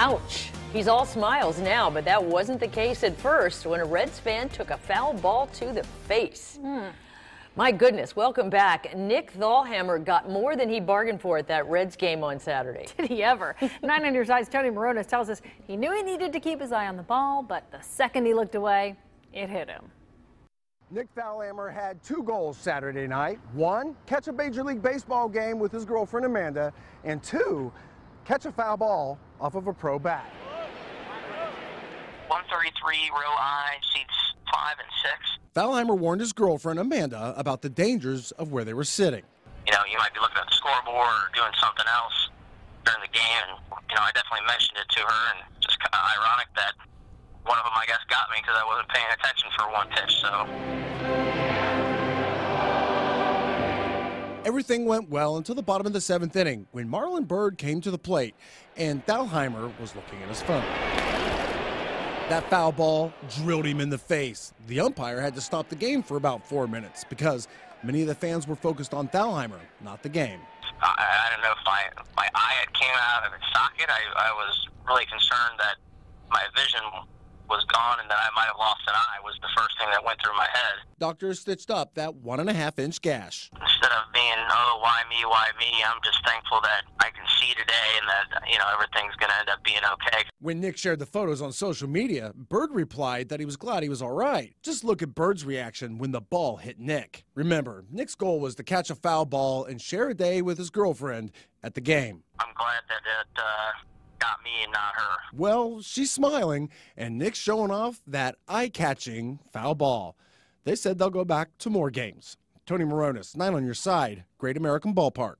Ouch. He's all smiles now, but that wasn't the case at first when a Reds fan took a foul ball to the face. Hmm. My goodness, welcome back. Nick Thalhammer got more than he bargained for at that Reds game on Saturday. Did he ever? Nine on your side's Tony Moronis tells us he knew he needed to keep his eye on the ball, but the second he looked away, it hit him. Nick Thalhammer had two goals Saturday night. One, catch a Major League Baseball game with his girlfriend Amanda, and two, catch a foul ball off of a pro bat. 133 row I, seats 5 and 6. Thalhammer warned his girlfriend Amanda about the dangers of where they were sitting. You know, you might be looking at the scoreboard or doing something else during the game. And, you know, I definitely mentioned it to her, and just kind of ironic that one of them, I guess, got me because I wasn't paying attention for one pitch. So. Everything went well until the bottom of the seventh inning when Marlon Byrd came to the plate and Thalhammer was looking at his phone. That foul ball drilled him in the face. The umpire had to stop the game for about four minutes because many of the fans were focused on Thalhammer, not the game. I, I don't know if my, my eye had came out of its socket. I, I was really concerned that my vision was gone and that I might have lost an eye was the first thing that went through my head. Doctors stitched up that one and a half inch gash. Instead of being, oh, why me, why me, I'm just thankful that I can see today and that, you know, everything's going to end up being okay. When Nick shared the photos on social media, Byrd replied that he was glad he was all right. Just look at Byrd's reaction when the ball hit Nick. Remember, Nick's goal was to catch a foul ball and share a day with his girlfriend at the game. I'm glad that it, uh, got me and not her. Well, she's smiling, and Nick's showing off that eye catching foul ball. They said they'll go back to more games. Tony Moronis, nine on your side, Great American Ballpark.